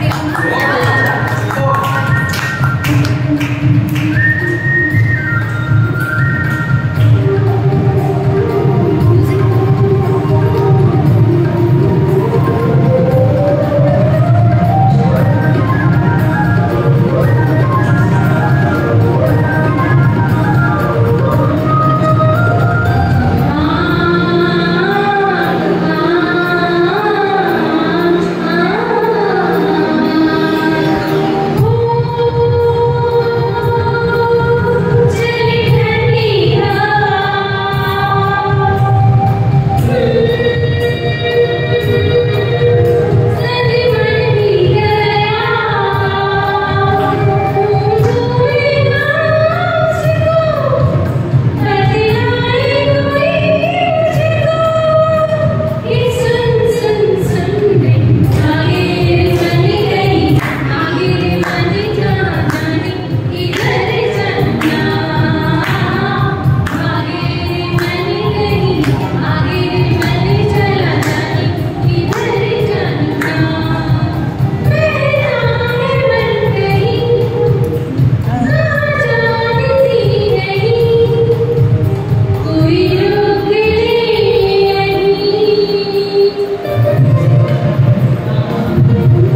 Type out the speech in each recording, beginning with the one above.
already on the.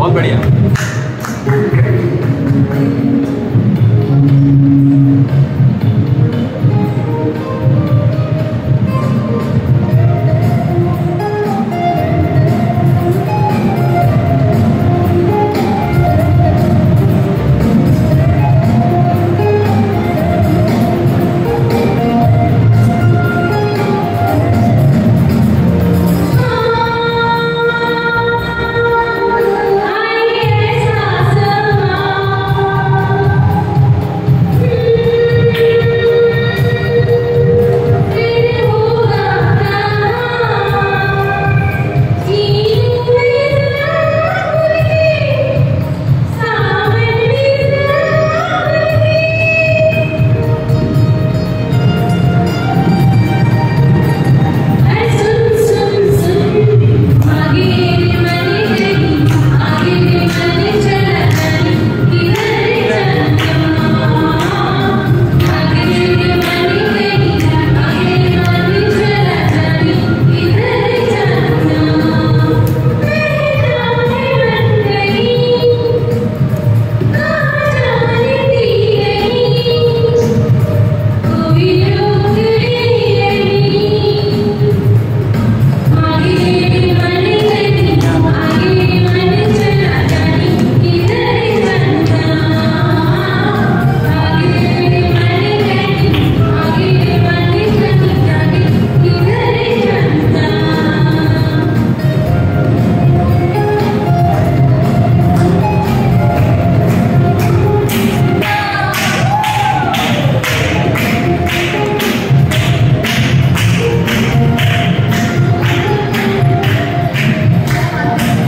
बहुत बढ़िया।